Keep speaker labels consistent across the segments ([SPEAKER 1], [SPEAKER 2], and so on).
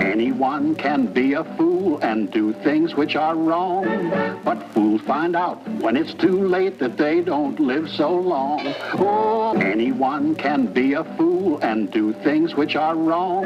[SPEAKER 1] Anyone can be a fool and do things which are wrong. But fools find out when it's too late that they don't live so long. Oh, anyone can be a fool and do things which are wrong.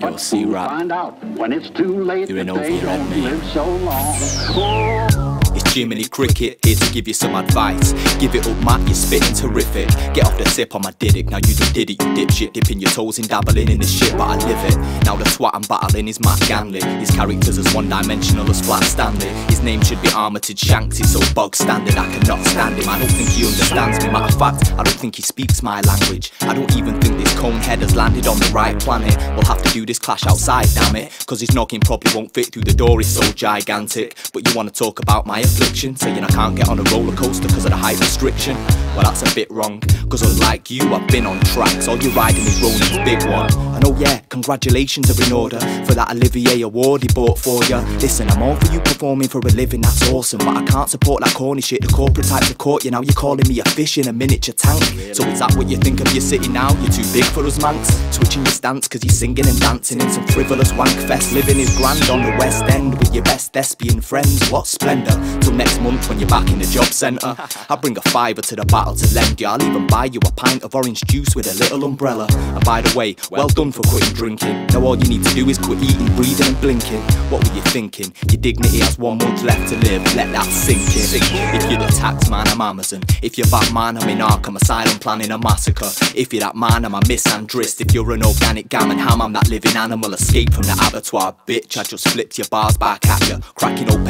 [SPEAKER 1] But
[SPEAKER 2] see,
[SPEAKER 1] fools find out when it's too late that they don't live so long. Oh,
[SPEAKER 2] Jiminy Cricket, here to give you some advice. Give it up, Matt, you're spitting terrific. Get off the sip on my diddick, now you done did it, you dipshit. Dipping your toes in, dabbling in this shit, but I live it. Now the twat I'm battling is Matt Ganley. His character's as one dimensional as Flat Stanley. His name should be Armitage Shanks, he's so bog standard, I cannot stand him. I don't think he understands me. Matter of fact, I don't think he speaks my language. I don't even think this cone head has landed on the right planet. We'll have to do this clash outside, damn it. Cause his knocking probably won't fit through the door, he's so gigantic. But you wanna talk about my affliction, saying I can't get on a roller coaster because of the height restriction? Well, that's a bit wrong. Cause unlike you, I've been on tracks. All you're riding is Ronan's big one. And oh yeah, congratulations are in order for that Olivier award he bought for you. Listen, I'm all for you performing for a living, that's awesome. But I can't support that corny shit. The corporate types have caught you now. You're calling me a fish in a miniature tank. So is that what you think of your city now? You're too big for us, Mancs. Switching your stance cause you're singing and dancing in some frivolous wank fest. Living is grand on the West End with your best thespian friends. What splendour. Till next month when you're back in the job centre. I'll bring a fiver to the battle to lend you. I'll even buy you a pint of orange juice with a little umbrella. And by the way, well done for quitting drinking. Now all you need to do is quit eating, breathing and blinking. What were you thinking? Your dignity has one month left to live. Let that sink in. If you're the tax man, I'm Amazon. If you're Batman, I'm in Arkham Asylum planning a massacre. If you're that man, I'm a misandrist. If you're an organic gammon ham, I'm that living animal. Escape from the abattoir, bitch. I just flipped your bars back at you. Cracking open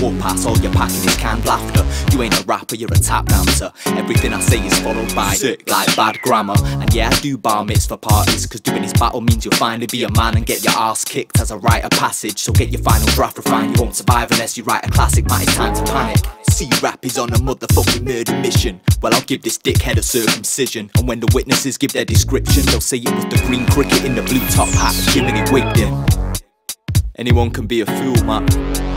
[SPEAKER 2] a can of whoop ass. All you're packing is canned laughter. You ain't a rapper, you're a tap dancer. Everything I say is followed by sick, like bad grammar. And yeah, I do bar for parties. Cause doing this battle means you'll finally be a man and get your ass kicked as a rite of passage. So get your final draft refined. You won't survive unless you write a classic. Man, it's time to panic. See, rap is on a motherfucking murder mission. Well, I'll give this dickhead a circumcision. And when the witnesses give their description, they'll say it was the green cricket in the blue top hat Jiminy wigged in. Anyone can be a fool, Matt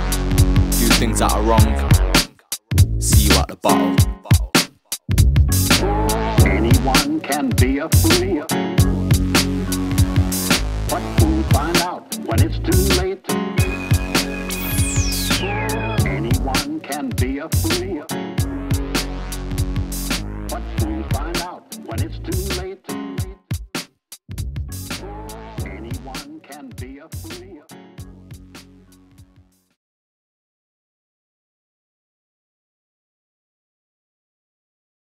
[SPEAKER 2] things that are wrong. See you at the bottle.
[SPEAKER 1] Anyone can be a fool. But we'll find out when it's too late. Anyone can be a fool. But we'll find out when it's too late. Anyone can be a fool.